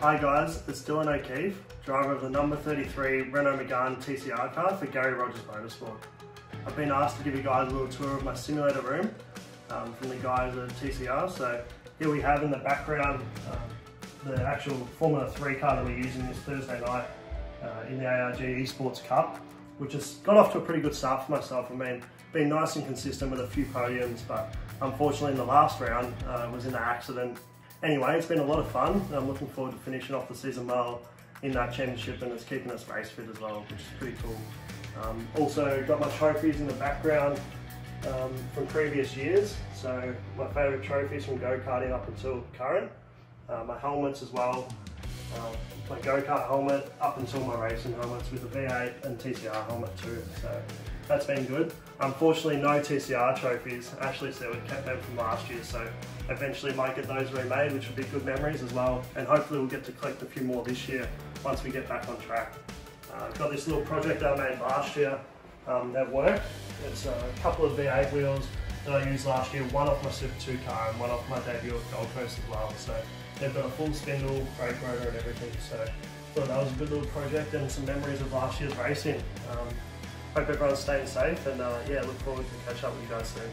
Hi guys, it's Dylan O'Keeffe, driver of the number 33 Renault Megane TCR car for Gary Rogers Motorsport. I've been asked to give you guys a little tour of my simulator room um, from the guys at TCR. So here we have in the background um, the actual Formula 3 car that we're using this Thursday night uh, in the ARG Esports Cup, which has got off to a pretty good start for myself. I mean, been nice and consistent with a few podiums, but unfortunately in the last round uh, was in an accident Anyway, it's been a lot of fun. I'm looking forward to finishing off the season well in that championship and it's keeping us race fit as well, which is pretty cool. Um, also got my trophies in the background um, from previous years. So my favourite trophies from go-karting up until current. Uh, my helmets as well. Uh, my go-kart helmet up until my racing helmets with the V8 and TCR helmet too. So that's been good. Unfortunately, no TCR trophies. Ashley said we kept them from last year, so eventually might get those remade, which would be good memories as well. And hopefully we'll get to collect a few more this year once we get back on track. Uh, I've got this little project I made last year um, that worked. It's a couple of V8 wheels that I used last year, one off my Super 2 car and one off my debut at Gold Coast as well. So they've got a full spindle, brake rotor and everything. So thought that was a good little project and some memories of last year's racing. Um, hope everyone's staying safe and uh, yeah, look forward to catch up with you guys soon.